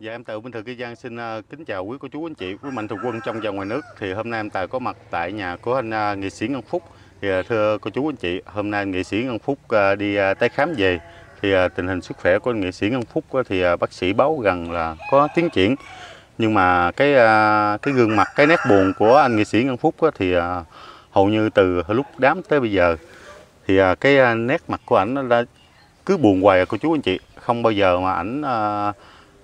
Dạ em Tài Bình Thường Kiên Giang xin uh, kính chào quý cô chú anh chị, quý mạnh thường quân trong và ngoài nước. Thì hôm nay em Tài có mặt tại nhà của anh uh, nghệ sĩ Ngân Phúc. Thì uh, thưa cô chú anh chị, hôm nay nghệ sĩ Ngân Phúc uh, đi uh, tái khám về. Thì uh, tình hình sức khỏe của anh nghệ sĩ Ngân Phúc uh, thì uh, bác sĩ báo rằng là có tiến triển. Nhưng mà cái uh, cái gương mặt, cái nét buồn của anh nghệ sĩ Ngân Phúc uh, thì uh, hầu như từ lúc đám tới bây giờ thì uh, cái uh, nét mặt của ảnh nó đã cứ buồn hoài à, cô chú anh chị, không bao giờ mà ảnh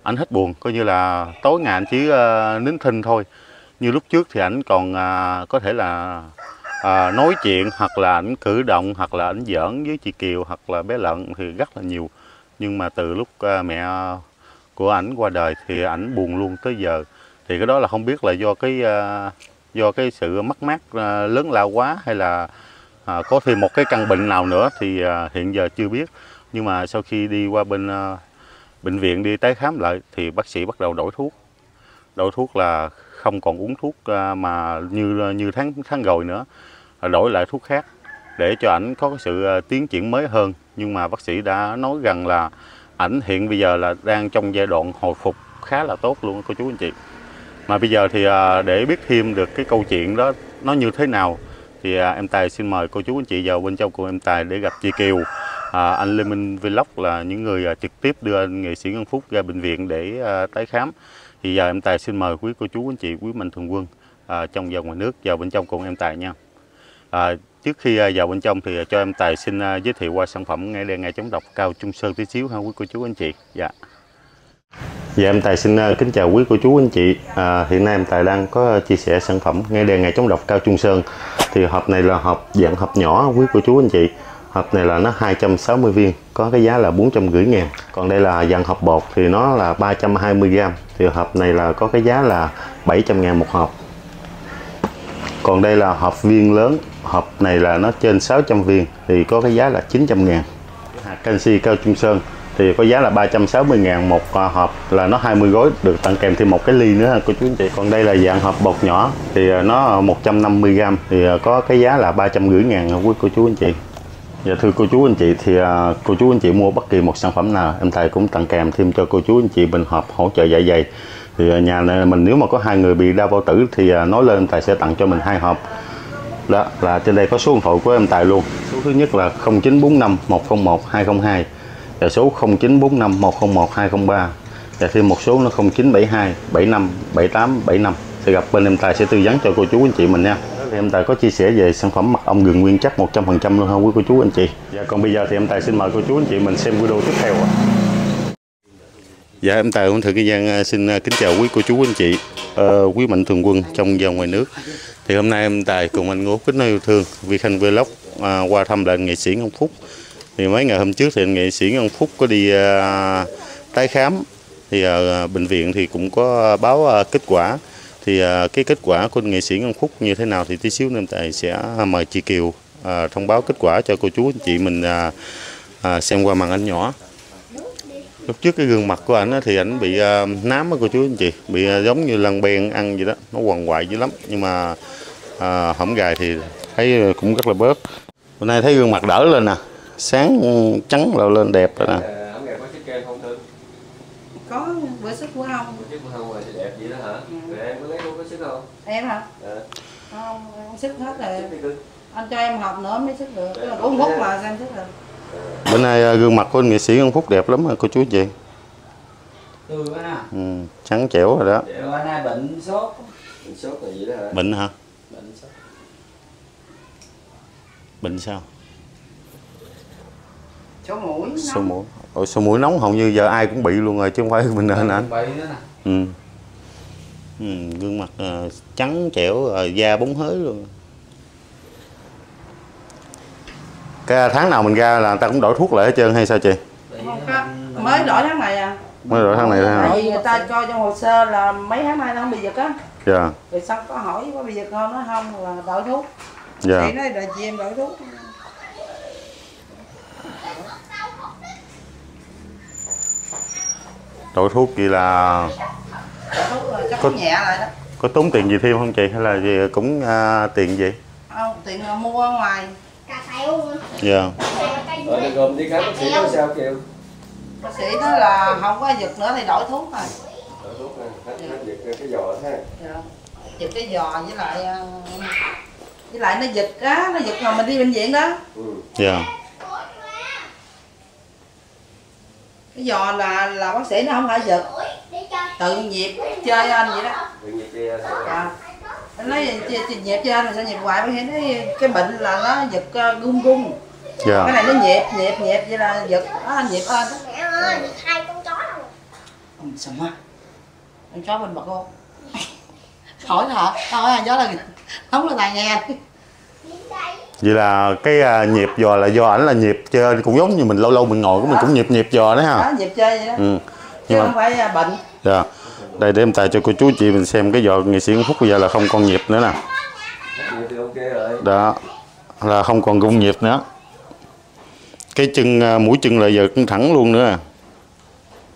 anh hết buồn coi như là tối ngày anh chỉ uh, nín thinh thôi. Như lúc trước thì ảnh còn uh, có thể là uh, nói chuyện hoặc là ảnh cử động hoặc là ảnh giỡn với chị Kiều hoặc là bé Lận thì rất là nhiều. Nhưng mà từ lúc uh, mẹ của ảnh qua đời thì ảnh buồn luôn tới giờ. Thì cái đó là không biết là do cái uh, do cái sự mất mát uh, lớn lao quá hay là uh, có thêm một cái căn bệnh nào nữa thì uh, hiện giờ chưa biết. Nhưng mà sau khi đi qua bên uh, bệnh viện đi tái khám lại thì bác sĩ bắt đầu đổi thuốc. Đổi thuốc là không còn uống thuốc à, mà như như tháng tháng rồi nữa đổi lại thuốc khác để cho ảnh có sự à, tiến triển mới hơn. Nhưng mà bác sĩ đã nói rằng là ảnh hiện bây giờ là đang trong giai đoạn hồi phục khá là tốt luôn, cô chú anh chị. Mà bây giờ thì à, để biết thêm được cái câu chuyện đó nó như thế nào thì em Tài xin mời cô chú anh chị vào bên trong của em Tài để gặp chị Kiều à, anh Lê Minh Vlog là những người à, trực tiếp đưa anh nghệ sĩ Ngân Phúc ra bệnh viện để à, tái khám. Thì giờ em Tài xin mời quý cô chú anh chị, quý mạnh thường quân à, trong và ngoài nước vào bên trong cùng em Tài nha. À, trước khi à, vào bên trong thì à, cho em Tài xin à, giới thiệu qua sản phẩm ngay đèn ngay chống độc cao trung sơn tí xíu ha quý cô chú anh chị. Dạ. Dạ em Tài xin à, kính chào quý cô chú anh chị. À, hiện nay em Tài đang có chia sẻ sản phẩm ngay đèn ngày chống độc cao trung sơn. Thì hộp này là hộp dạng hộp nhỏ quý cô chú anh chị. Hộp này là nó 260 viên, có cái giá là 450 ngàn. Còn đây là dàn hộp bột thì nó là 320 gram. Thì hộp này là có cái giá là 700 ngàn một hộp. Còn đây là hộp viên lớn, hộp này là nó trên 600 viên thì có cái giá là 900 ngàn. Hạt canxi cao trung sơn thì có giá là 360 ngàn một à, hộp là nó 20 gói được tặng kèm thêm một cái ly nữa cô chú anh chị còn đây là dạng hộp bột nhỏ thì à, nó 150 gram thì à, có cái giá là 350 ngàn quý cô chú anh chị Dạ thưa cô chú anh chị thì à, cô chú anh chị mua bất kỳ một sản phẩm nào em thầy cũng tặng kèm thêm cho cô chú anh chị bình hộp hỗ trợ dạ dày. Thì à, nhà này mình nếu mà có hai người bị đau bao tử thì à, nói lên em tài sẽ tặng cho mình hai hộp. Đó là trên đây có số điện thoại của em tài luôn. Số thứ nhất là 0945 101 202 và số 0945 101 203 và thêm một số nó 0972 75 78 75 thì gặp bên em tài sẽ tư vấn cho cô chú anh chị mình nha thì em Tài có chia sẻ về sản phẩm mật ong gừng nguyên chất 100% luôn ha quý cô chú anh chị. Dạ còn bây giờ thì em Tài xin mời cô chú anh chị mình xem video tiếp theo ạ. Dạ em Tài cũng thử cái gian xin kính chào quý cô chú anh chị, uh, quý mạnh thường quân trong và ngoài nước. Thì hôm nay em Tài cùng anh Ngô kính yêu thương Vi Khanh Vlog uh, qua thăm lại nghệ sĩ Ngân Phúc. Thì mấy ngày hôm trước thì nghệ sĩ Ngân Phúc có đi uh, tái khám thì uh, bệnh viện thì cũng có báo uh, kết quả thì à, cái kết quả của nghệ sĩ Ngân Phúc như thế nào thì tí xíu nên tài sẽ à, mời chị Kiều à, thông báo kết quả cho cô chú anh chị mình à, à, xem qua màn ảnh nhỏ. Lúc trước cái gương mặt của ảnh thì ảnh bị à, nám á cô chú anh chị bị à, giống như lăn ben ăn vậy đó. Nó quằn quại dữ lắm nhưng mà à, hổng gài thì thấy cũng rất là bớt. Hôm nay thấy gương mặt đỡ lên nè sáng trắng là lên đẹp rồi nè có bữa sức của không Bữa trước không rồi thì đẹp vậy đó hả? Ừ. Rồi em có lấy luôn có sức không? Em hả Dạ. không em sức hết rồi anh cho em học nữa mới sức được Tức là uống hút mà sao em sức được bữa nay à, gương mặt của anh nghệ sĩ Ngân Phúc đẹp lắm à, cô chú chị Tươi quá nè. ừ, trắng trẻo rồi đó Rồi nay bệnh sốt. Mình sốt là gì đó hả? bệnh hả Bệnh sốt. bệnh sao chỗ mũi nó sổ mũi Ôi, sổ mũi nóng hầu như giờ ai cũng bị luôn rồi chứ không phải mình nên anh Bị nữa nè. ừ. Ừ gương mặt ờ, trắng trẻo ờ, da bóng hới luôn. Cái tháng nào mình ra là người ta cũng đổi thuốc lại hết trơn hay sao chị? Không ờ, có mới đổi tháng này à? Mới đổi tháng này thôi hả? Người ta cho trong hồ sơ là mấy tháng nay nó không bị giật á. Dạ. Rồi xong có hỏi có bị giật không nó không là đổi thuốc. Dạ. Chị nói là chị em đổi thuốc. Đổi thuốc gì là đổi rồi Có- nhẹ lại đó có tốn tiền gì thêm không chị hay là gì cũng à, tiền gì không tiền là mua ngoài dạ Rồi được gồm đi khám bác sĩ nói sao kêu? bác sĩ nói là không có giật nữa thì đổi thuốc rồi Đỡ thuốc ha. Hết hết giật cái giò ha. Dạ. giật cái giò với lại ờ, với lại nó giật á nó giật mà mình đi bệnh viện đó Ừ. dạ cái giò là là bác sĩ nó không phải giật. Tự nhịp chơi anh vậy đó. Tự nhiên kia thôi. à. Anh nói chị, chị nhịp cho anh mà sao nhịp hoài? Bác sĩ nói cái bệnh là nó giật ờ, gung gung cái dạ này nó nhịp nhịp nhịp vậy là giật. Đó, anh nhịp lên đó. Mẹ ơi, hai con chó đâu? ông sợ quá. Con chó bên bà cô. Hỏi nó hả hỏi anh chó là không là tài nghe anh. Vậy là cái à, nhịp giò là do ảnh là nhịp chơi cũng giống như mình lâu lâu mình ngồi của mình cũng nhịp nhịp giò đấy ha. Đó nhịp chơi vậy đó. Ừ. chứ nhưng mà không phải ờ, bệnh. Dạ. Đây để em tài cho cô chú chị mình xem cái giò nghệ sĩ Ngân phúc bây giờ là không còn nhịp nữa nè. Đó là không còn rung nhịp nữa. Cái chân à, mũi chân là giờ cũng thẳng luôn nữa.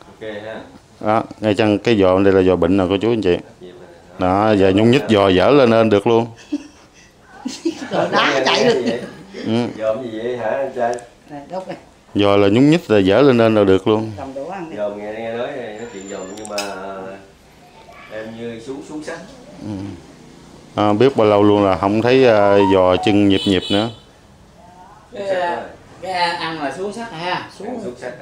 Ok ha. đó ngay chân cái giò đây là giò bệnh nè cô chú anh chị. Đó giờ nhung nhích giò dở lên lên được luôn rồi đá chạy vậy? ừ. Dòm gì vậy hả anh trai? này đốt này. Giò là nhúng nhích là dở lên lên là được luôn. Cầm đồ ăn đi. Dòm nghe nghe nói nói chuyện dòm nhưng mà em như xuống xuống sắc. à, biết bao lâu luôn là không thấy à, giò chân nhịp nhịp nữa. Cái, cái ăn là xuống sắc ha? Xuống. Xuống xuống sắc.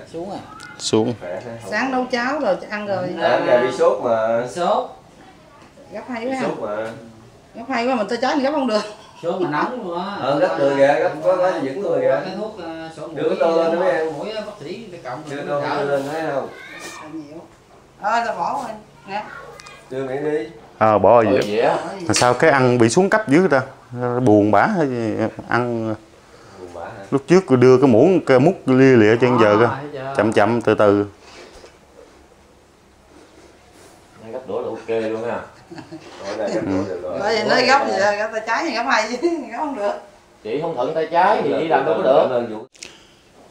xuống. Rồi sáng nấu cháo rồi ăn rồi. Sáng ra bị sốt mà. sốt. Gấp hai Bị quá sốt mà. gấp hai quá mình tay trái mình gấp không được sốt mà nóng luôn á Ờ, gấp người kìa, gấp có có vững người kìa. cái thuốc ờ, sổ mũi Đưa cái tô lên em. mũi bác sĩ cái cộng Đưa rồi tô nó đưa lên thấy không? nhiều ờ là bỏ rồi nè Đưa miệng đi. à, bỏ gì dĩa. Mà sao cái ăn bị xuống cấp dữ ta buồn bã hay gì? ăn Buồn bã hả? lúc trước đưa cái muỗng cái múc lia lịa trên giờ cơ chậm chậm từ từ Nay gấp đũa là ok luôn ha. Rồi này gấp đũa rồi. bởi vì nó gấp gì gấp tay trái thì gấp hai chứ gấp không được chị không thuận tay trái thì đi làm đâu có được Vũ.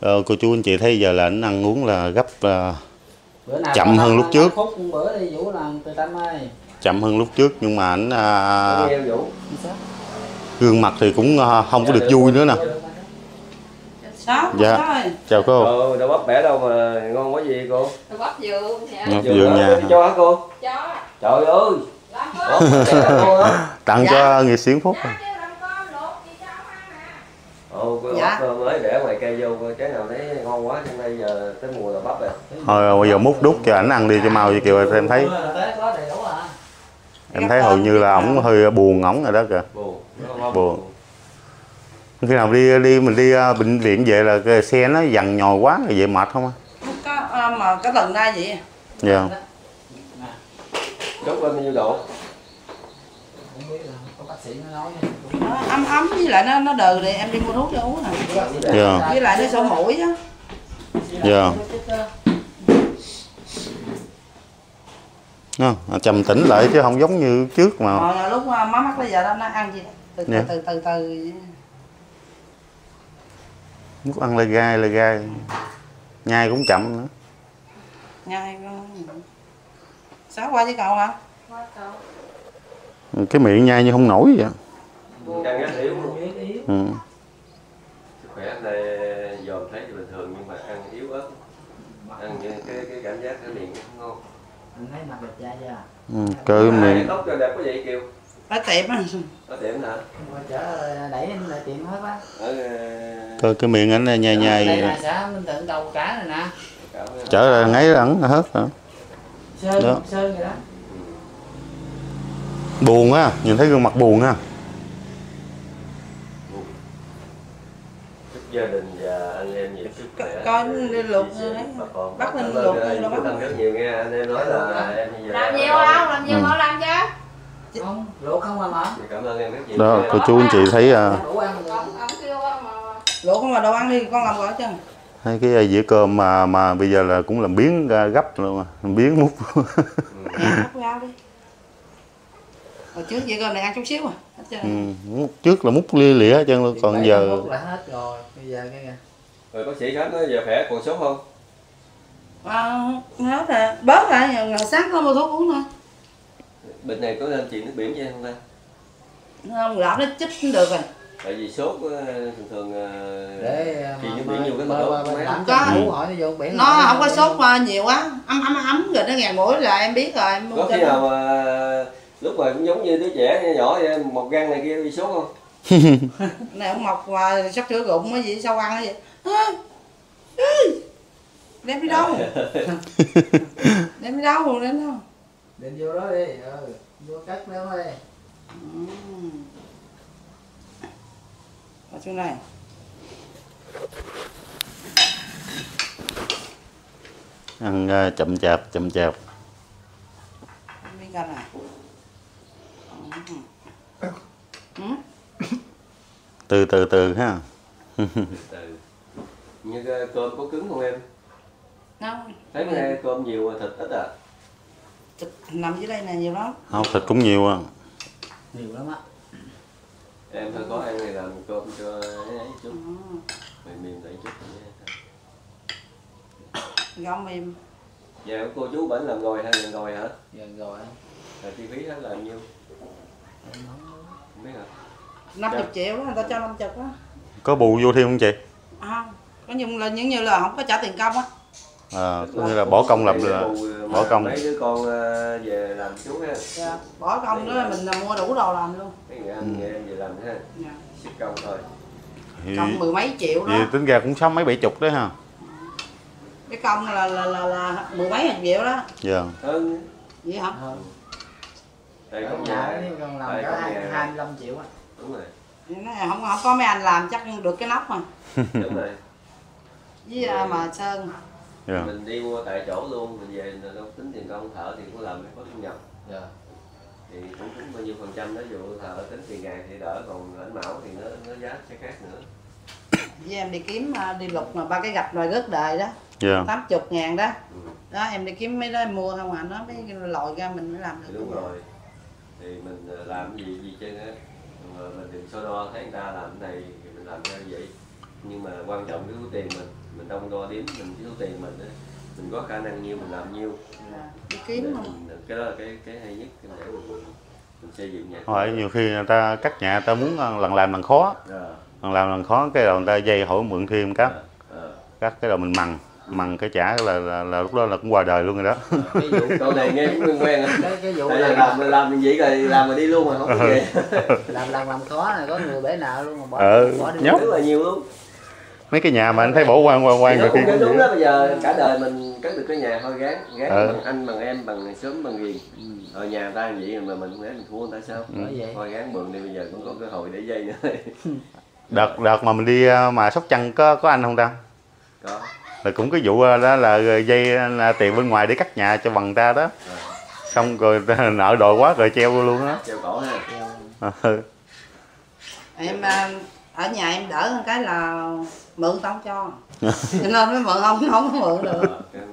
ờ, cô chú anh chị thấy giờ là anh ăn uống là gấp à, nào Chậm hơn lúc trước. phút bữa đi vũ làm từ tâm ơi chậm hơn lúc trước nhưng mà à, Nghe em Vũ. gương mặt thì cũng à, không có được vui nữa nè Dạ. chào cô Ờ, đâu bắp bẻ đâu mà ngon quá gì cô. tôi bắp hả? nhà cho hả cô? cho Trời ơi. Tặng Dạ. cho nghệ sĩ phúc ăn à Ồ, Dạ. bắp mới để ngoài cây vô trái nào thấy ngon quá trong đây giờ tới mùa là bắp rồi. thôi bây giờ múc đút cho ảnh ăn đi cho mau cho kìa em thấy à. em thấy hầu như là ổng hơi buồn ổng rồi đó kìa. Buồn. Khi nào đi đi mình đi à, bệnh viện về là cái xe nó dằn nhòi quá rồi về mệt không á? Có mà cái lần nay vậy. Dạ Đốt lên bao nhiêu độ? không biết là có bác sĩ nó nói nó ấm ấm với lại nó nó đừ thì em đi mua thuốc cho uống nè. Dạ. Với lại nó sổ mũi á. Dạ. Nó, trầm tĩnh lại chứ không giống như trước mà. Hồi là lúc mà má mắc bây giờ đó nó ăn gì? Đó. từ từ Dạ. từ từ từ. Lúc ăn lê gai lê gai. Nhai cũng chậm nữa. Nhai con sáu qua với cậu hả cái miệng nhai như không nổi vậy Căng gắt yếu. Yếu. ừ. Sức khỏe anh này dòm thấy thì bình thường nhưng mà ăn yếu ớt. Ăn như cái cái cảm giác cái miệng không ngon. anh thấy mặt đẹp trai chưa Ừ. cơ miệng tóc cho đẹp quá vậy Kiều? ở tiệm á Ở tiệm hả? Chở đẩy anh lại tiệm hết á Ở ờ, cơ cái miệng ảnh nhai đây nhai là xã Minh Thịnh đầu cá này nè trở ra ngáy ẩn hết hả sơn Đó. sơn vậy đó buồn á nhìn thấy gương mặt buồn á chúc gia đình và anh em nhiều sức khỏe. coi luộc. Bắt ơn, luộc, chú bắt. Tâm rất nhiều nghe anh em nói là em bây giờ Làm nhiều không? Làm nhiều Ừ. họ làm chứ? không luộc không mà mà Cảm ơn em rất nhiều. đó cô chú anh chị thấy à, luộc không mà đồ ăn đi con làm gọi chứ thấy cái dĩa cơm mà mà bây giờ là cũng làm biến ra gấp luôn biến múc ăn hấp rau đi hồi trước vậy cơm này ăn chút xíu à hết trơn. ừ. múc trước là múc lia lịa hết trơn luôn còn giờ là hết rồi bây giờ cái Rồi bác sĩ khám nói giờ khỏe còn sốt không? à, hết rồi bớt lại ngày sáng có mua thuốc uống thôi Bệnh này có nên trị nước biển em không ta? không gạo nó chích cũng được rồi tại vì sốt ờ, thường thường ờ, để khi mà- biển nhiều cái mấy làm Có. ngủ hỏi nó vô biển nó hỏi không có sốt mà nhiều quá. Ấm ấm ấm rồi nó ngàn mũi là em biết rồi em có khi nào mà lúc mà cũng giống như đứa trẻ nhỏ vậy một găng này kia bị sốt không? Này ông mọc mà sắp sửa rụng cái gì sao ăn cái gì đem đi đâu? Đem đi đâu đem đâu? Định vô đó đi ừ. vô cắt nữa đi Ở chỗ này. Ăn ờ, chậm chạp chậm chạp. Miếng canh này Ừm. Ừm. từ từ từ ha. Từ từ. Như cái cơm có cứng không em? Nó thấy mấy nay cơm nhiều mà thịt ít à? Thịt nằm dưới đây nè nhiều lắm. Không thịt cũng nhiều à. Nhiều lắm á em thôi có ăn này làm cơm cho ấy ấy chút. Ừm. mềm mềm lại chút gáo mềm. Dạ cô chú bển làm rồi hay làm rồi hả? Gần rồi á. là chi phí hết là bao nhiêu không biết hả? 50 triệu đó người ta cho 50 đó có bù vô thêm không chị? À, có nhưng là những như là không có trả tiền công á à, có nghĩa là bỏ công làm là bỏ công. mấy đứa con ờ, về làm chú ha. Dạ. bỏ công đó mình là mua đủ đồ làm luôn. Cái người anh về làm ha. Dạ. xích công thôi. Thì, công mười mấy triệu thì đó tính ra cũng sáu mấy bảy chục đấy ha. Cái công là là là, là mười mấy ngàn triệu đó. Dạ. Hơn. Vậy hả? Hơn. Tại ở không nhà còn làm cả không hai- nhà. 25 triệu á. Đúng rồi. Không không có mấy anh làm chắc được cái nóc mà. Đúng rồi. Với à, mà sơn dạ. Mình đi mua tại chỗ luôn mình về mình đâu tính tiền công thợ thì cũng làm có thu nhập. Dạ. Thì cũng tính bao nhiêu phần trăm đó dụ thợ tính tiền ngày thì đỡ còn lãnh mão thì nó nó giá sẽ khác nữa. Với em đi kiếm à, đi lục mà ba cái gạch loài gớt đời đó. Dạ. Tám chục ngàn đó. Ừ. đó em đi kiếm mấy đó em mua không à nó mấy cái lòi ra mình mới làm thì được. Đúng rồi. Thì mình ờ, làm cái gì gì chứ á. Mà mình đừng so đo thấy người ta làm cái này thì mình làm theo vậy nhưng mà quan trọng cái số tiền mình mình đông đo đếm mình cái số tiền mình á mình có khả năng nhiêu mình làm nhiêu. Dạ, đi để kiếm không? mình, cái đó là cái cái hay nhất để mình, mình xây dựng nhà. Hỏi nhiều khi người ta cắt nhà người ta muốn ờ, lần làm lần khó. Ờ, lần làm lần khó cái đầu người ta dây hỏi mượn thêm cắt ờ, ờ. cắt cái đầu mình mằng mằng cái trả là, là, là lúc đó là cũng qua đời luôn rồi đó. Cái vụ câu này nghe cũng quen quen á. Cái cái vụ Tại là làm làm làm gì rồi làm mà đi luôn mà không có về làm làm làm khó này có người bể nợ luôn mà bỏ Ừ, bỏ đi. nhóc. rất là nhiều luôn mấy cái nhà mà anh thấy bỏ quan quan quan rồi khi đúng đó bây giờ cả đời mình cất được cái nhà thôi gán gán Ừ. bằng anh bằng em bằng sớm bằng gì. Rồi nhà người ta như vậy mà mình không lẽ mình thua người ta sao? Vậy. Thôi gán mượn đi bây giờ cũng có cơ hội để dây nữa. Đợt đợt mà mình đi ờ, mà sóc trăng có có anh không ta? Có. Là cũng cái vụ ờ, đó là dây là tiền bên ngoài để cắt nhà cho bằng ta đó. Rồi. xong rồi nợ đòi quá rồi treo luôn á. Treo cổ ha. Ừ. em à, ở nhà em đỡ hơn cái là mượn tao không cho. Cho nên mới mượn không không có mượn được. Ờ, ha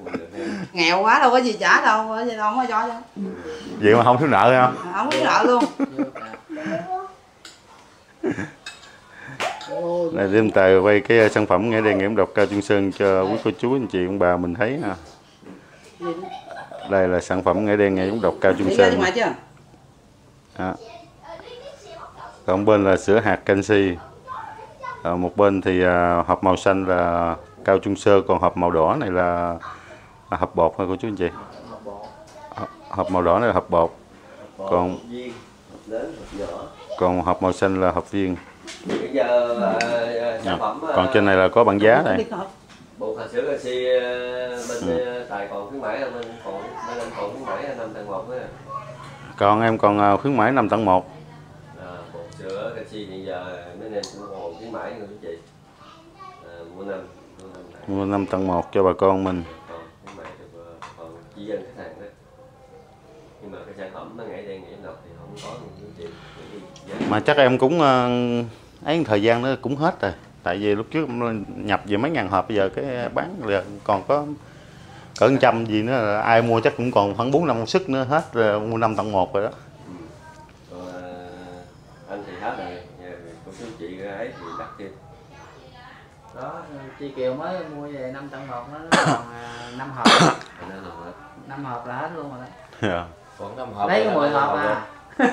nghèo quá đâu có gì trả đâu vì đâu không có cho cho vậy mà không thiếu nợ không không có nợ luôn. Này đêm tài quay cái sản phẩm nghe đề nghiệm độc cao chuyên sơn cho quý cô chú anh chị ông bà mình thấy đó. đây là sản phẩm nghệ đen giống độc cao chuyên ra sơn. Đó. còn bên là sữa hạt canxi Ờ, một bên thì à, hộp màu xanh là cao trung sơ còn hộp màu đỏ này là, là hộp bột thôi cô chú anh chị. Một bộ. Hộp- màu đỏ này là hộp bột. Còn Còn- viên hộp lớn hộp nhỏ còn hộp màu xanh là hộp viên. Bây giờ à, à, sản phẩm à, còn trên này là có bảng giá Đi này. bộ hạt sữa à, bên à, tài còn khuyến mãi không bên còn bên anh còn khuyến mãi năm tặng một á còn em còn à, khuyến mãi 5 tặng 1 à, bột sữa canxi hiện giờ mấy anh em cũng còn khuyến mãi quý chị à, mua năm mua năm tặng mua 5 tặng 1 cho bà con mình. Ờ, chi dân khách hàng đó. Nhưng mà cái sản phẩm nó ngày đen ngày độc thì không có quý chị mà chắc em cũng à, ấy thời gian nó cũng hết rồi. Tại vì lúc trước nhập về mấy ngàn hộp bây giờ cái bán là còn có cỡ một trăm gì nữa. Ai mua chắc cũng còn khoảng bốn năm sức nữa hết rồi mua năm tặng một rồi đó. Còn à, anh thì hết rồi đó chi kiều mới mua về năm tặng một nó nó còn à, năm hộp. Năm hộp là hết luôn rồi đó Dạ. còn năm lấy có 10 năm hộp à.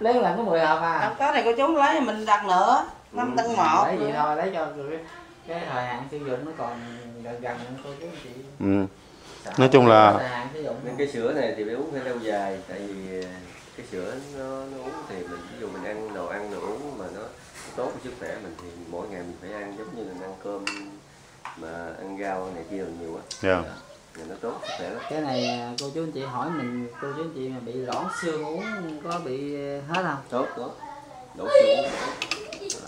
lấy là có 10 hộp à. Đâu có này cô chú lấy mình đặt nữa. Năm tấn một. Lấy gì thôi lấy cho cái, cái thời hạn sử dụng nó còn gần gần nữa cô chú chị. Ừ. Nói chung là- thời hạn sử dụng nên cái sữa này thì phải uống phải lâu dài tại vì ờ, cái sữa nó, nó uống thì mình ví dụ mình ăn đồ ăn đồ uống mà nó tốt cho sức khỏe mình thì mỗi ngày mình phải ăn giống như là ăn cơm mà ăn rau này kia là nhiều á. Dạ. Thì nó tốt sức khỏe lắm. Cái này à, cô chú anh chị hỏi mình cô chú anh chị mà bị loãng xương uống có bị hết không? Tốt tốt. Đổ xương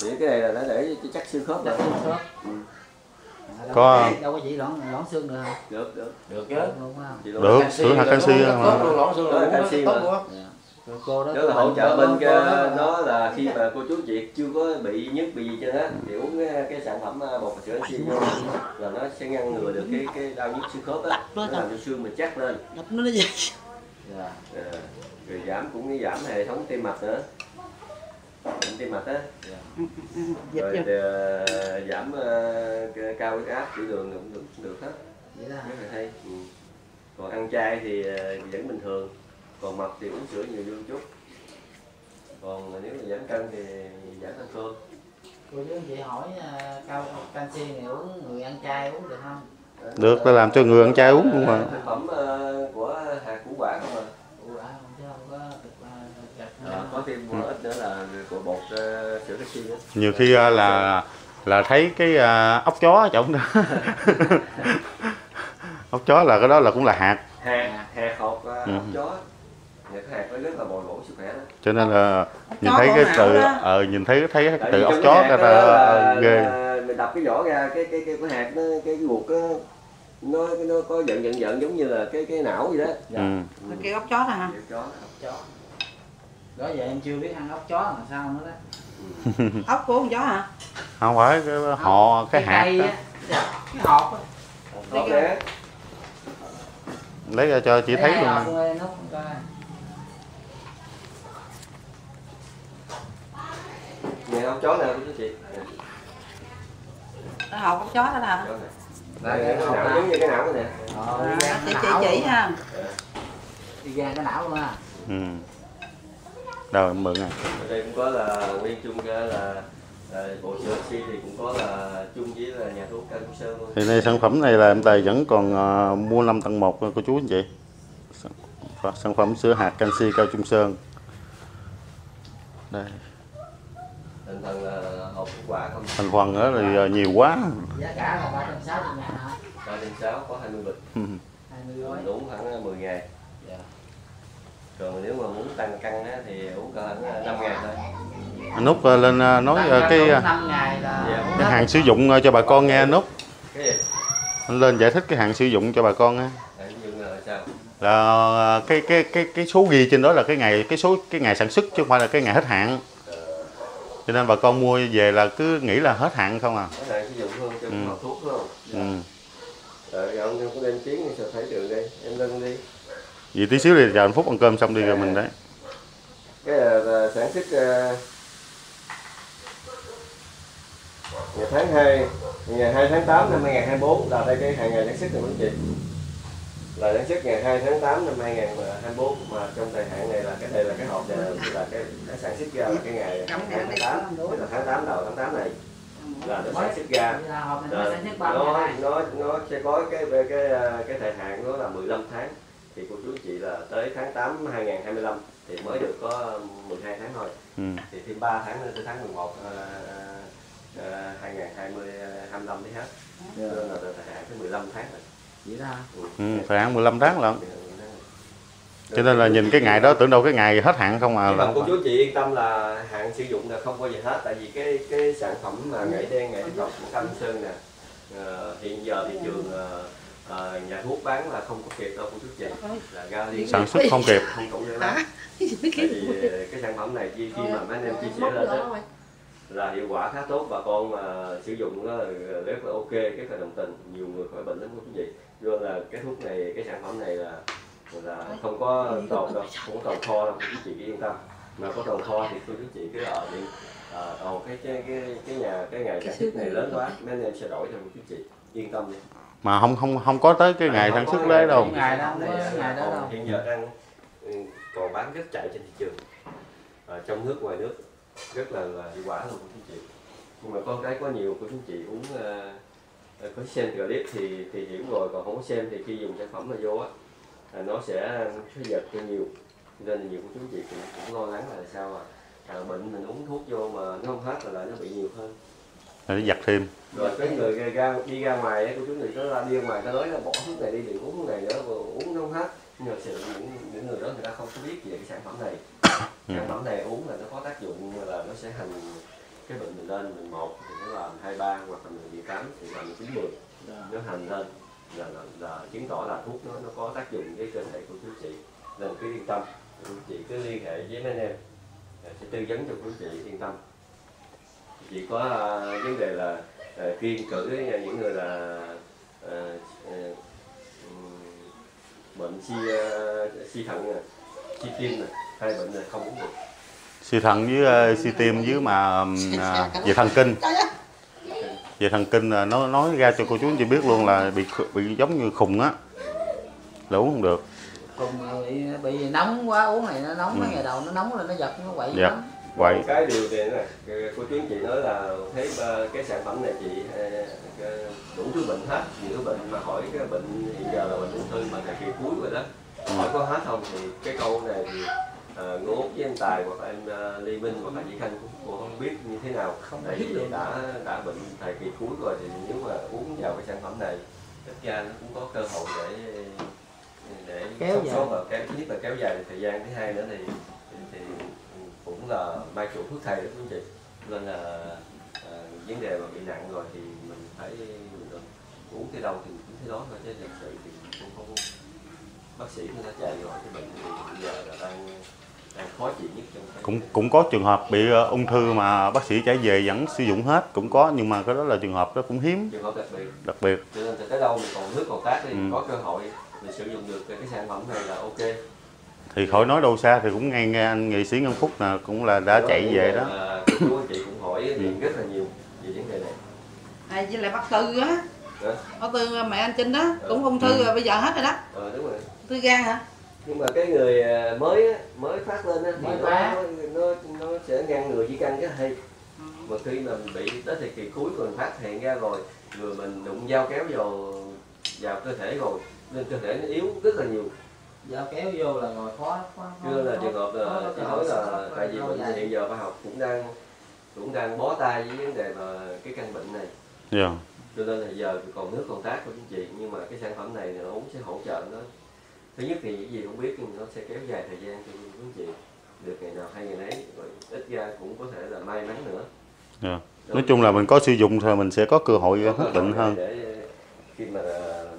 thì cái này là nó để cho chắc xương khớp chắc rồi. xương khớp. Ừ. đâu Có- đâu có chỉ loãng loãng xương được không được được. Được chứ. Được Được. sữa hạt canxi mà. luôn lõng xương là canxi tốt mà. Dạ. Rồi cô đó đó là hỗ trợ bên cô cái đó- nó là khi mà cô chú chị chưa có bị nhức bị gì trên á thì uống cái, cái sản phẩm à, bột sữa vô là nó sẽ ngăn ngừa được cái cái đau nhức xương khớp á. Nó làm cho xương mình chắc lên. Đập nó vậy. Dạ. Ờ, rồi giảm cũng như giảm hệ thống tim mạch nữa. Bệnh tim mạch á. Dập rồi vô thì, ờ, giảm ờ, cái cao huyết áp tiểu đường cũng được được hết. Vậy đó là hay. Ừ. còn ăn chay thì ờ, vẫn bình thường còn mập thì uống sữa nhiều vô chút. Còn nếu mà giảm cân thì giảm ăn cơm. Cô chú anh chị hỏi à, cao canxi này uống người ăn chay uống được không? Được ta làm cho người ăn chay uống luôn mà. thực phẩm ờ, của hạt củ quả không à? Ủa, à, không chứ không có thực à, Ờ, có thêm một ít nữa là của bột ờ, sữa canxi nữa. Nhiều khi à, là là thấy cái à, ốc chó ở trong đó. Ốc chó là cái đó là cũng là hạt hạt hột ờ, Ừ. ốc chó Dạ, cái hạt nó rất là bồi bổ sức khỏe đó cho nên là nhìn chó thấy cái từ ờ nhìn thấy thấy cái từ ốc chó cái ra hạt là, ra ghê. mình đập cái vỏ ra cái cái cái, cái hạt nó cái, cái ruột á nó nó có giận giận giận giống như là cái cái não vậy đó. Ừ. Rồi kêu ốc chó nè hả ốc chó. Đó giờ em chưa biết ăn ốc chó là sao nữa đó. Ốc của con chó hả? Không phải cái họ cái hạt cây đó. á. Dạ, cái hộp lấy ra cho chị thấy luôn. nè. luôn nó không coi nè ốc chó nè quý chị nó hộp ốc chó đó nè. Đây cái não giống như cái não này nè. Ờ, đi ra chị cái chị não chỉ luôn. ha. Đi ra cái não luôn à. Ừ. đâu em mượn à. Ở đây cũng có là nguyên chung cái là bộ sữa si thì cũng có là chung với là nhà thuốc Cao Trung Sơn luôn thì đây sản phẩm này là em tài vẫn còn à, mua 5 tặng 1 cô chú anh chị. Sản, sản phẩm sữa hạt canxi cao trung sơn. Đây thành phần là hộp quả không thành phần đó thì à, nhiều quá. Giá cả là ba trăm sáu mươi ngàn hả? Có 20 bịch mình uống khoảng 10 ngày. Dạ. còn nếu mà muốn tăng cân á, thì uống cỡ khoảng 5 ngày thôi. Anh Út à, lên nói à, cái năm ngày là cái hạn sử dụng cho bà con nghe anh Út. Cái gì? Anh lên giải thích cái hạn sử dụng cho bà con á là cái cái cái cái số ghi trên đó là cái ngày cái số cái ngày sản xuất chứ không phải là cái ngày hết hạn cho nên bà con mua về là cứ nghĩ là hết hạn không à. Có hạn sử dụng hơn cho Ừ. thuốc không? Ừ. rồi ông em có lên tiếng thì thấy đường đây? Em lên đi. Vậy tí xíu thì chờ anh Phúc ăn cơm xong đi rồi mình đấy. Cái là, là sản xuất uh, ngày tháng 2 ngày 2 tháng 8 năm 2024 là đây cái hàng ngày sản xuất này quý chị là sản xuất ngày 2 tháng 8 năm 2024 mà trong thời hạn này là cái đây là cái hộp này là cái, cái sản xuất ra là cái ngày 2 tháng 8 tức là tháng 8 đầu tháng 8 này là nó sản xuất ra. Là nó nó nó sẽ có cái cái cái, cái thời hạn nó là 15 tháng. Thì cô chú chị là tới tháng 8 2025 thì mới được có 12 tháng thôi. Ừ. thì thêm 3 tháng nữa tới tháng 11 uh, uh, 2020 25 đi hết. Dạ. nên là thời hạn tới 15 tháng rồi. đó? Ừ. thời hạn 15 tháng lận. Cho nên là nhìn cái ngày đó tưởng đâu cái ngày hết hạn không à nhưng mà là cô chú chị yên tâm là hạn sử dụng là không bao giờ hết tại vì cái cái sản phẩm mà ngải đen ngải độc của Cam Sơn nè ờ, hiện giờ thị trường ờ, nhà thuốc bán là không có kịp đâu cô chú chị. Là ra liên sản xuất không kịp. Không cộng với lắm hả? Tại vì cái sản phẩm này khi khi mà mấy anh em chia sẻ lên đó, là hiệu quả khá tốt bà con mà sử dụng nó là rất là ok rất là đồng tình. Nhiều người khỏi bệnh lắm cô chú chị do là cái thuốc này cái sản phẩm này là là không có tồn đâu không có tồn kho đâu chú chị cứ yên tâm. Mà có tồn kho thì cô chú chị cứ ở đi ờ ồ cái cái cái cái nhà cái ngày sản xuất này lớn quá mấy anh em sẽ đổi cho chú chị yên tâm đi. Mà không không không có tới cái ngày sản xuất đấy đâu. ngày đó có ngày đó đâu. hiện giờ đang ừ, còn bán rất chạy trên thị trường. Ờ, trong nước ngoài nước rất là, là hiệu quả luôn chú chị. Nhưng mà con cái có nhiều của chúng chị uống ờ, có xem clip thì thì hiểu rồi còn không có xem thì khi dùng sản phẩm mà vô á nó sẽ sẽ giật cho nhiều. Nên là nhiều của chúng chị cũng, cũng lo lắng là sao à, à bệnh mình uống thuốc vô mà nó không hết là lại nó bị nhiều hơn. Để giặt thêm. Rồi cái người ra, ra đi ra ngoài ấy, của chúng người nó ra đi ra ngoài ta nói là bỏ thuốc này đi đừng uống thuốc này nữa vừa uống nó không hết. Nhưng mà sự những, những người đó người ta không có biết về cái sản phẩm này. Ừ. sản phẩm này uống là nó có tác dụng là nó sẽ hành cái bệnh mình lên mình một thì nó làm hai ba hoặc là mình tám thì làm chín mười. Nó hành lên là, là, là chứng tỏ là thuốc nó nó có tác dụng với cơ thể của chú chị. Nên cứ yên tâm chú chị cứ liên hệ với mấy anh em. À, sẽ tư vấn cho chú chị yên tâm. Chỉ có à, vấn đề là à, kiên cử với những người là à, ừm, bệnh suy à, suy thận nè suy tim nè hai bệnh này không uống được. Suy thận với ờ, suy tim với mà à, về thần kinh về thần kinh là nó nói ra cho cô chú anh chị biết luôn là bị bị giống như khùng á. Là uống không được. Cùng bị bị nóng quá uống này nó nóng mấy Ừ. ngày đầu nó nóng là nó giật nó quậy Dạ. lắm. Một cái điều này nè cô chú anh chị nói là thấy ờ, cái sản phẩm này chị ờ, ờ, đủ thứ bệnh hết nhiều bệnh mà hỏi cái bệnh hiện giờ là bệnh ung thư mà thời kỳ cuối rồi đó. Hỏi có hết không? Thì cái câu này thì uh, ngô Út với anh Tài hoặc là em ờ, Lê Minh hoặc là chị Khanh cũng, cũng không biết như thế nào. Không tại vì đã đã bệnh thời kỳ cuối rồi thì nếu mà uống vào cái sản phẩm này ít ra nó cũng có cơ hội để để Kéo dài. và kéo thứ nhất là kéo dài thời gian thứ hai nữa thì thì, cũng là mai chủ thuốc thầy đó quý chị nên là à, vấn đề mà bị nặng rồi thì mình phải mình uống tới đâu thì uống tới đó thôi chứ thật sự thì cũng không bác sĩ người ta chạy rồi cái bệnh thì bây giờ là đang đang khó chịu nhất trong cái cũng cũng có trường hợp bị ờ, ung thư mà bác sĩ trả về vẫn sử dụng hết cũng có nhưng mà cái đó là trường hợp đó cũng hiếm. Trường hợp đặc biệt. Đặc biệt. Cho nên từ tới đâu mình còn nước còn tác thì Ừ. có cơ hội mình sử dụng được cái sản phẩm này là ok. Thì khỏi nói đâu xa thì cũng ngay nghe anh nghệ sĩ Ngân Phúc nè cũng là đã chạy về đó. À, cô chú anh chị cũng hỏi thì Ừ. rất là nhiều về vấn đề này. Này với lại bác Tư á. Hả? bác Tư mẹ anh Trinh đó cũng ung thư Ừ. rồi bây giờ hết rồi đó. Ờ đúng rồi. Thư gan hả nhưng mà cái người à, mới á, mới phát lên á, thì Mới nó, nó, nó sẽ ngăn ngừa di căn rất hay. Mà khi mà mình bị tới thời kỳ cuối mình phát hiện ra rồi người mình đụng dao kéo vào vào cơ thể rồi nên cơ thể nó yếu rất là nhiều. Dao kéo vô là ngồi khó chưa là trường hợp là chỉ cơ nói là tại vì mình hiện giờ khoa học cũng đang cũng đang bó tay với vấn đề mà cái căn bệnh này. Dạ. cho nên là giờ còn nước còn tác của chính chị nhưng mà cái sản phẩm này nó uống sẽ hỗ trợ nó thứ nhất thì những gì không biết nhưng nó sẽ kéo dài thời gian cho quý chị được ngày nào hay ngày nấy rồi ít ra cũng có thể là may mắn nữa. Dạ. nói chung là mình có sử dụng thì mình sẽ có cơ hội bệnh hội hơn. để khi mà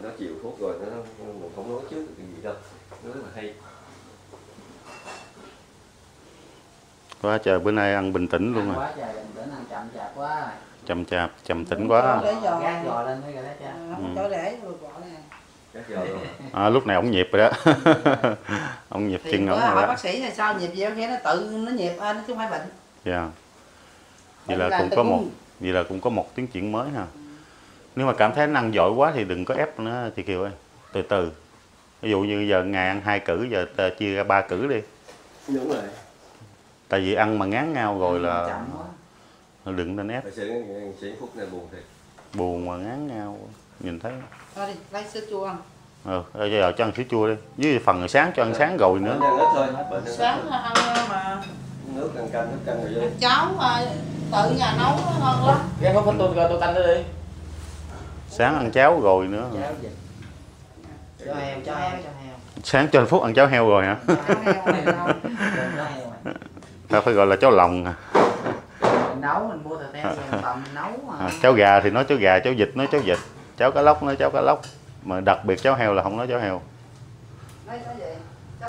nó chịu thuốc rồi nó mình không nói trước được cái gì đâu. Nó rất là hay. Quá trời bữa nay ăn bình tĩnh luôn rồi quá trời bình tĩnh ăn chậm chạp quá. Chậm chạp trầm tĩnh quá. Để giờ gác gò lên thấy rồi đó cha. Không cho để rồi bỏ à, lúc này ổng nhịp rồi đó. Ông nhịp thì chân ổng hỏi rồi đó. bác sĩ là sao nhịp gì nghe nó tự nó nhịp à, nó chứ không phải bệnh. Dạ. Vậy Bệnh là là cũng có một uống. vậy là cũng có một tiến triển mới ha nếu mà cảm thấy nó ăn giỏi quá thì đừng có ép nữa chị Kiều ơi từ từ. Ví dụ như giờ ngày ăn hai cử giờ chia ra ba cử đi. Đúng rồi. Tại vì ăn mà ngán ngao rồi là chậm quá. đừng nên ép. Buồn thiệt. Buồn mà ngán ngao nhìn thấy. Thôi đi lấy sữa chua ăn. Ờ bây giờ cho ăn sữa chua đi. Với phần sáng cho ăn sáng rồi nữa. Sáng ăn mà. Nước ăn canh nước canh rồi cháo mà tự nhà nấu nó ngon lắm Ghé không phải tôi tôi canh nó đi. Sáng ăn cháo rồi nữa. Cháo gì? Cho heo cho heo cho heo. Sáng cho anh Phúc ăn cháo heo rồi hả? Ta phải gọi là cháo lòng à. mình nấu mình mua thịt heo tầm mình nấu mà à cháo gà thì nói cháo gà cháo vịt nói cháo vịt cháo cá lóc nói cháo cá lóc. Mà đặc biệt cháo heo là không nói cháo heo. Gì?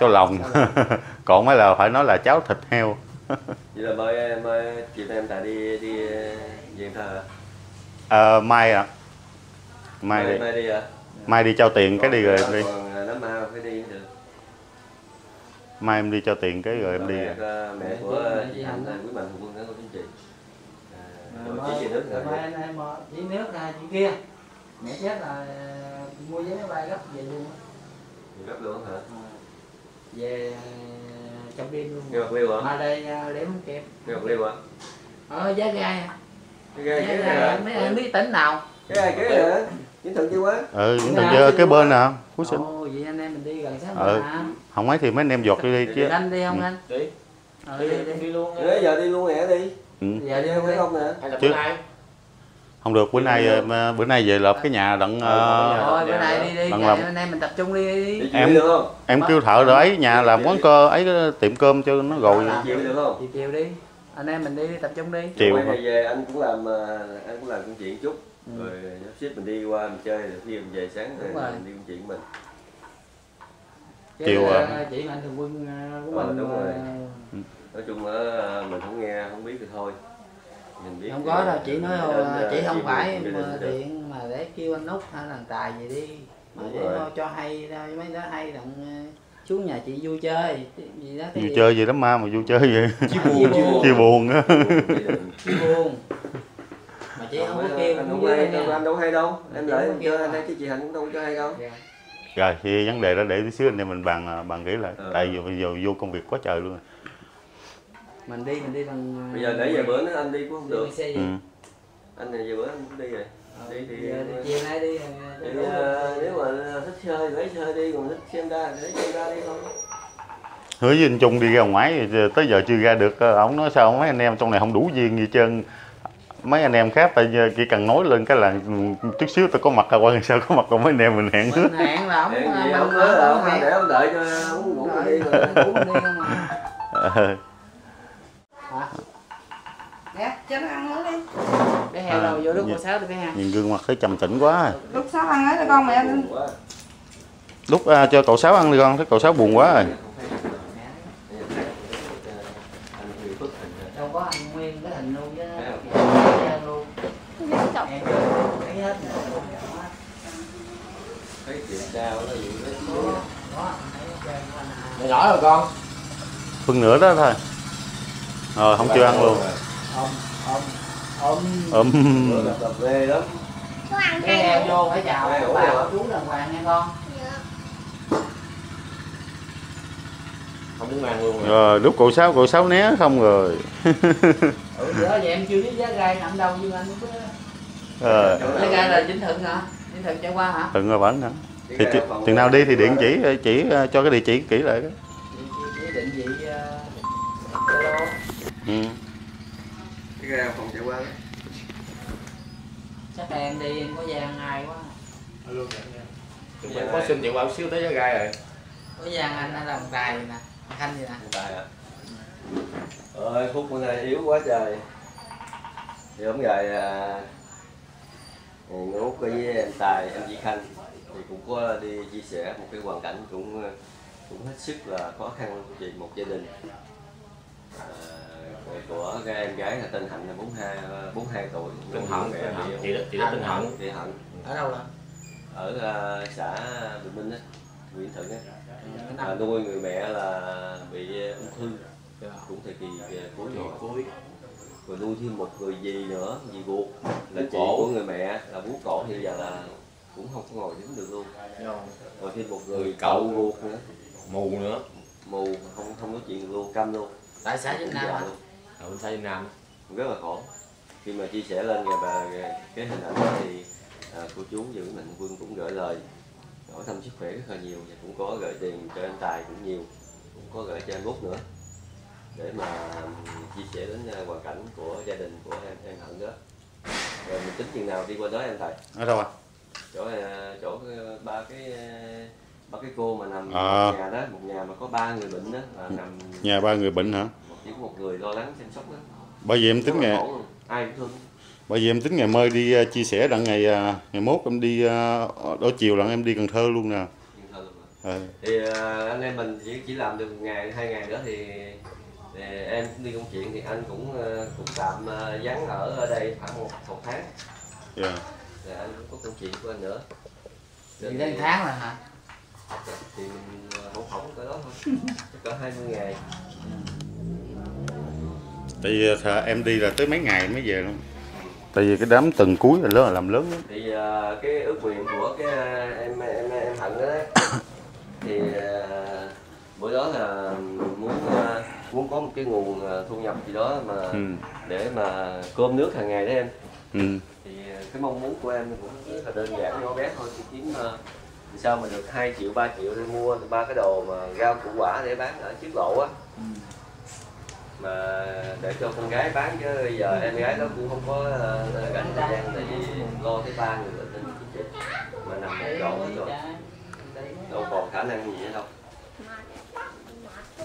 Cháo lòng. Còn mới là phải nói là cháo thịt heo. Vậy là mời mời chị em tại đi đi diện thờ. À, mai à mai đi. mai đi à mai đi trao tiền cái đi rồi em đi. còn à, nó ma phải đi được. Mai em đi cho tiền cái rồi em đi mẹ, à. mẹ của chị Hạnh là quý mạnh phụ quân đó của chính chị. À, chị nước rồi rồi mai anh em chỉ nước là chị kia mẹ chết là mua vé máy bay gấp về luôn á. gấp luôn hả? Về trong đêm luôn. Nghe bạc liêu hả? Mai đây à, đếm kịp nghe bạc liêu hả? Ở giá gai à. cái gai này hả? mấy em biết tính nào? Cái gai kế này hả? Chính thận chưa quá ừ những thằng chơi cái bên nè phú sinh. Ồ vậy anh em mình đi gần sáng Ừ. mà. Không mấy thì mấy anh em giọt đi đi chứ. Anh đi không Ừ. anh? Đi. Ừ, đi, đi đi. Đi luôn Thế giờ đi luôn nè đi. Ừ. giờ đi đi không đi nè? Hay là bữa nay không được bữa nay ờ, bữa nay về lợp cái nhà đặng ờ, thôi bữa nay đi đi anh em mình tập trung đi. Em- chịu được không? em kêu thợ rồi ấy nhà làm quán cơ ấy tiệm cơm cho nó rồi chịu được không? Chiều chiều đi. Anh em mình đi tập trung đi. Chiều về anh cũng làm ờ, anh cũng làm công chuyện chút. Ừ. rồi sắp xếp mình đi qua mình chơi rồi khi mình về sáng rồi mình đi công chuyện mình. Chứ, Chiều, ờ, à. chỉ mạnh thường quân ờ, của Ờ, mình đúng rồi. ờ, nói chung là mình không nghe không biết thì thôi không có đâu chỉ nói là ờ, chỉ không phải mà được. điện mà để kêu anh út hay là tài gì đi mà để rồi. nó cho hay thôi mấy đứa hay đặng ờ, xuống nhà chị vui chơi gì đó cái vui chơi gì lắm ma mà vui chơi vậy chia buồn chia buồn chia buồn á. Chị buồn mà chị không có kêu anh dưới hay đâu anh đâu hay đâu em Chị lại không em kêu chơi à. anh đây chứ chị hạnh cũng đâu cho hay đâu Dạ. rồi thì vấn đề đó để tí xíu anh em mình bàn ờ, bàn kỹ lại Ờ. tại vì bây giờ vô công việc quá trời luôn mình đi mình đi bằng bây giờ nãy giờ bữa nữa anh đi cũng không đi được. Bằng xe gì? Ừ. anh này giờ bữa anh cũng đi rồi. Ờ, đi thì- chiều nay đi ờ, thì nếu mà thích chơi lấy chơi đi còn thích xem ra thì lấy xem ra đi thôi. Hứa với anh Trung đi ra ngoài thì tới giờ chưa ra được ờ, ông nói sao mấy anh em trong này không đủ duyên gì trơn. Mấy anh em khác tại giờ chỉ cần nói lên cái là ừ, chút xíu tôi có mặt là quan sao có mặt còn mấy anh em mình hẹn mình hẹn là ông để hẹn để ông đợi cho ông ngủ đi rồi ngủ mình đi. không nè cho nó ăn nữa đi. Cái heo đâu vô lúc dạ. cô sáu thì cái heo. nhìn gương mặt thấy trầm tĩnh quá lúc sáu ăn ấy cho con mẹ lúc à, cho cậu sáu ăn đi con thấy cậu sáu buồn quá rồi. Rồi. đâu có ăn nguyên cái hình luôn chứ. Thấy Cái ăn luôn. Chọc? Em thấy hết thấy chuyện sao nó gì đấy đó thấy hết trơn của anh à. nhỏ rồi con. Phân nửa đó thôi. Ờ không chịu ăn luôn. ôm ôm ôm ôm cà phê lắm. Có ăn cái heo vô phải chào bà chú đàng hoàng nha con. Dạ. không muốn ăn luôn rồi. Rồi lúc cậu sáu cậu sáu né không rồi. Ừ bữa vậy em chưa biết giá gai nằm đâu nhưng anh cũng ờ. giá gai là chính thượng hả? Chính thượng chạy qua hả? Từng rồi vẫn hả thì chừng nào đi thì điện chỉ chỉ ờ, cho cái địa chỉ kỹ lại cái chỉ định vị ờ, Zalo ừ. Cái ra phòng chạy qua đó. chắc là em đi em có gian ai quá. Tụi mình có xin chuyện qua xíu tới giá gai rồi. Có gian anh là một tài nè. Khanh gì nè. Tại ạ ơi phúc bữa nay yếu quá trời. Thì hôm rồi à, út với em tài em chị khanh. Thì cũng có đi chia sẻ một cái hoàn cảnh cũng ờ, cũng hết sức là khó khăn chị một gia đình. À, của cái em gái là tên hạnh là 42 42 tuổi. Tinh nuôi hận mẹ tinh hận bị chị chị đã tinh hận bị hận ở đâu là? Ở à, xã Bình Minh á huyện Thuận á à, nuôi người mẹ là bị ung thư. Dạ. cũng thời kỳ à, cuối. Rồi cuối rồi nuôi thêm một người dì nữa dì ruột là chị cổ. của người mẹ là vú cổ thì giờ là cũng không có ngồi đứng được luôn. Rồi thêm một người cậu. ruột nữa. Mù nữa. Mù không không nói chuyện luôn câm luôn tại xã Vĩnh Nam hả? Luôn. ở xã Vĩnh Nam. Rất là khổ. Khi mà chia sẻ lên bà cái hình ảnh đó thì à, cô chú giữ mạnh quân cũng gửi lời hỏi thăm sức khỏe rất là nhiều và cũng có gửi tiền cho anh tài cũng nhiều cũng có gửi cho anh út nữa. Để mà chia sẻ đến à, hoàn cảnh của gia đình của em em hận đó. Rồi mình tính chừng nào đi qua đó em tài? Ở đâu à chỗ à, chỗ cái, ba cái à, ba cái cô mà nằm À. nhà đó một nhà mà có ba người bệnh đó là nằm nhà ba người bệnh hả? một chỉ có một người lo lắng chăm sóc đó. Bởi vì em tính là ngày ai cũng thương. Bởi vì em tính ngày mai đi ờ, chia sẻ đặng ngày ờ, ngày mốt em đi đổ chiều đặng em đi Cần Thơ luôn nè. Rồi. Ờ, thì à, anh em mình chỉ chỉ làm được một ngày hai ngày nữa thì, thì em cũng đi công chuyện thì anh cũng à, cũng tạm à, vắng ở ở đây khoảng một một tháng. Dạ. rồi anh cũng có công chuyện của anh nữa. Thì đến tháng là hả thì mình hỗn hổng cỡ đó thôi. Cỡ 20 ngày. Tại vì thà em đi là tới mấy ngày mới về luôn. Tại vì cái đám tuần cuối là lớn là làm lớn lắm. Thì à, cái ước nguyện của cái à, em em em hận đó thì à, bữa đó là muốn à, muốn có một cái nguồn ờ, thu nhập gì đó mà ừ. để mà cơm nước hàng ngày đó em. Ừ. thì ờ, cái mong muốn của em cũng rất là đơn giản nhỏ bé thôi thì kiếm ờ, sao mà được 2 triệu 3 triệu để mua ba cái đồ mà rau củ quả để bán ở trước lộ á? Mà để cho con gái bán chứ bây giờ em gái nó cũng không có ờ, rảnh thời gian tại vì lo tới ba người trên chính trị mà nằm một chỗ hết rồi. đâu còn khả năng gì nữa đâu.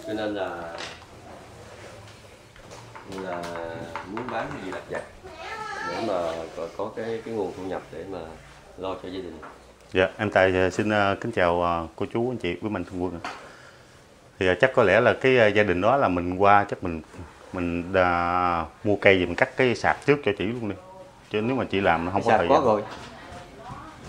Cho nên là là muốn bán cái gì lặt vặt để mà có, có cái cái nguồn thu nhập để mà lo cho gia đình Dạ, em Tài ờ, xin ờ, kính chào ờ, cô chú anh chị quý mạnh thường quân. Thì chắc có lẽ là cái gia đình đó là mình qua chắc mình mình ờ, mua cây gì mình cắt cái sạp trước cho chị luôn đi. Chứ nếu mà chị làm nó không có Sạp thời có gian. rồi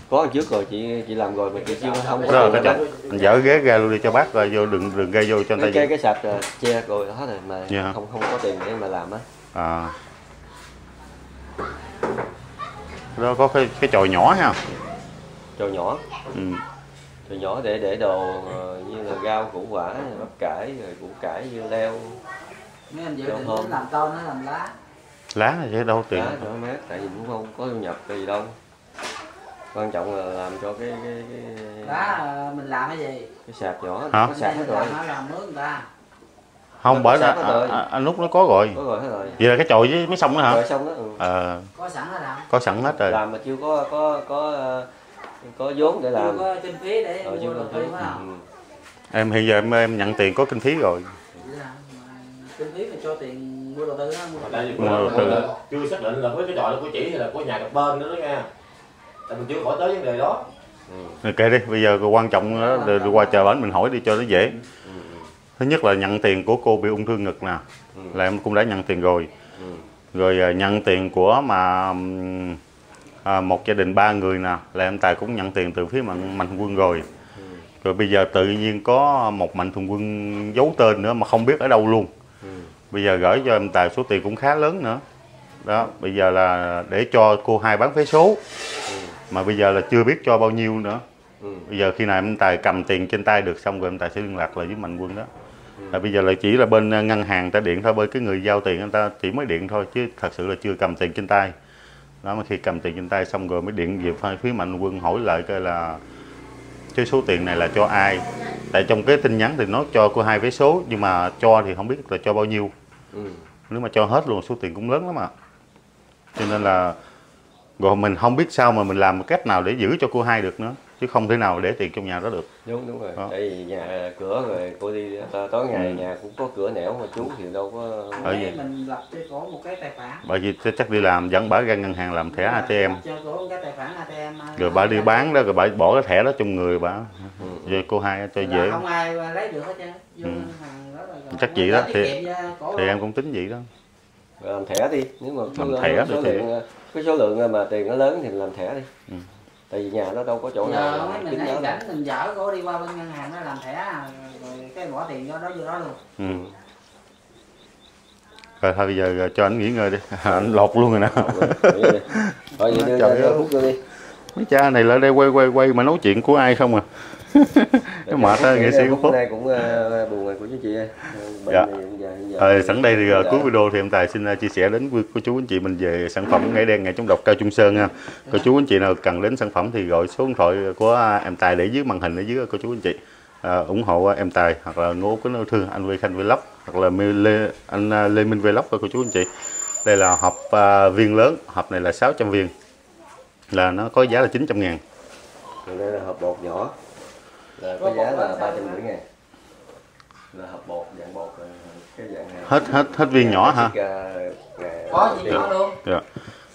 có trước rồi chị chị làm rồi mà chị chưa không có tiền cái anh dỡ ghế ra luôn đi cho bác rồi vô đừng đừng gây vô cho người cái ta cái cái sạp là che rồi hết rồi mà Dạ. không không có tiền để mà làm á À. Đó có cái cái chòi nhỏ ha. Cho nhỏ Ừ. cho nhỏ để để đồ ờ, như là rau củ quả bắp cải rồi củ cải dưa leo mấy anh dự định hôm. làm to nó làm lá Lá là chứ đâu tiền. lá cho nó mát tại vì cũng không có thu nhập gì đâu quan trọng là làm cho cái cái cái, lá ờ, mình làm cái gì cái sạp nhỏ Hả? có sạp hết rồi làm nó làm mướn người ta Không bởi là rồi. à, à, anh Út nó có rồi. có rồi hết rồi Vậy là cái chòi với mấy sông nữa hả? rồi xong đó ừ. Ờ, có sẵn nó làm có sẵn hết rồi. làm mà chưa có có có có vốn để làm có kinh phí để rồi mua đầu tư phải không Em hiện giờ em em nhận tiền có kinh phí rồi. Mà kinh phí mà cho tiền mua đầu tư đó mua đầu tư. vì Mua cũng đầu tư. là chưa xác định là với cái trò là của chị hay là của nhà cặp bên nữa đó nha tại mình chưa hỏi tới vấn đề đó ừ. Rồi kệ đi, bây giờ quan trọng đó, đi, đi qua chờ bển mình hỏi đi cho nó dễ. Ừ. ừ, Thứ nhất là nhận tiền của cô bị ung thư ngực nè, Ừ. là em cũng đã nhận tiền rồi. ừ. Rồi à, nhận tiền của mà à, một gia đình ba người nè, là em Tài cũng nhận tiền từ phía mạnh mạnh quân rồi. Ừ. Rồi bây giờ tự nhiên có một mạnh thường quân giấu tên nữa mà không biết ở đâu luôn. Ừ. Bây giờ gửi cho em Tài số tiền cũng khá lớn nữa. Đó, bây giờ là để cho cô hai bán vé số. Mà bây giờ là chưa biết cho bao nhiêu nữa. Ừ. Bây giờ khi nào em Tài cầm tiền trên tay được xong rồi em Tài sẽ liên lạc lại với Mạnh Quân đó. Là bây giờ là chỉ là bên ờ, ngân hàng ta điện thôi, bên cái người giao tiền người ta chỉ mới điện thôi chứ thật sự là chưa cầm tiền trên tay. Đó mà khi cầm tiền trên tay xong rồi mới điện về phía- phía Mạnh Quân hỏi lại coi là cái số tiền này là cho ai. Tại trong cái tin nhắn thì nó cho cô hai vé số nhưng mà cho thì không biết là cho bao nhiêu. Ừ. Nếu mà cho hết luôn số tiền cũng lớn lắm ạ. Cho nên là rồi mình không biết sao mà mình làm một cách nào để giữ cho cô hai được nữa chứ không thể nào để tiền trong nhà đó được. đúng đúng rồi Đó. tại vì nhà cửa rồi cô đi to- tối ngày Ừ. nhà cũng có cửa nẻo mà chú thì đâu có Để gì? mình lập cho cổ một cái tài khoản Bởi vì chắc- đi làm dẫn bả ra ngân hàng làm thẻ ATM. Lập cho cổ một cái tài khoản ATM rồi bà đi bán đó rồi bà bỏ cái thẻ đó trong người bà Ừ. về cô hai cho Là dễ không ai lấy được hết trơn vô Ừ. ngân hàng đó là Chắc vậy đó, thì- thì em cũng tính vậy đó Rồi làm thẻ đi nếu mà Làm số, thẻ số lượng cái số lượng mà tiền nó lớn thì làm thẻ đi Ừ. tại vì nhà nó đâu có chỗ giờ nào mấy mình kín thấy đáo đâu. rảnh mình dở cổ đi qua bên ngân hàng nó làm thẻ rồi cái bỏ tiền cho đó vô đó luôn ừ. rồi thôi bây giờ cho anh nghỉ ngơi đi anh lột luôn rồi nè Rồi vậy đưa Trời cho ơi. Phúc vô đi mấy cha này lại đây quay quay quay mà nói chuyện của ai không à cái mệt á nghệ sĩ của Phúc nay cũng ờ, buồn rồi của chú chị. Bệnh Dạ. Ờ, sẵn đây thì ờ, Dạ. cuối video thì em Tài xin ờ, chia sẻ đến quý cô chú anh chị mình về sản phẩm ngày đen ngày chống độc cao trung sơn nha. Cô chú anh chị nào cần đến sản phẩm thì gọi số điện thoại của em Tài để dưới màn hình ở dưới cô chú anh chị. Ờ, ủng hộ em Tài hoặc là ngô có yêu thương anh Lê Khanh Vlog hoặc là Lê, anh Lê Minh Vlog cô chú anh chị. Đây là hộp ờ, viên lớn, hộp này là 600 viên. Là nó có giá là 900 ngàn. Còn đây là hộp bột nhỏ là có giá là ba trăm rưỡi ngàn là hộp bột dạng bột ờ, cái dạng này Hết hết hết viên nhỏ hả? có gì nhỏ luôn Dạ.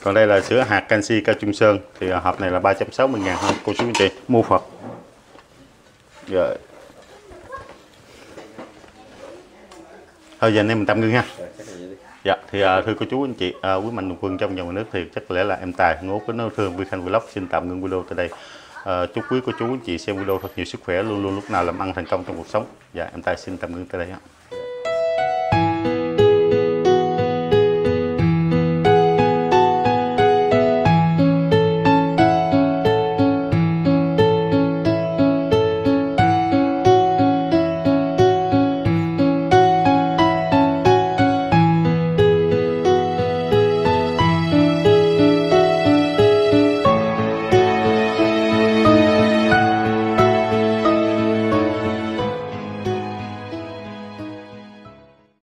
Còn đây là sữa hạt canxi cao trung sơn thì ờ, hộp này là 360 ngàn thôi cô chú anh chị mua Phật. Rồi. Thôi giờ anh em mình tạm ngưng ha. Dạ, thì à, thưa cô chú anh chị, à, quý mạnh thường quân trong và ngoài nước thì chắc có lẽ là em Tài, Ngô Kính Âu Thương, Vi Khanh Vlog xin tạm ngưng video tại đây. À, chúc quý cô chú anh chị xem video thật nhiều sức khỏe, luôn luôn lúc nào làm ăn thành công trong cuộc sống. Dạ, em Tài xin tạm ngưng tại đây. ạ.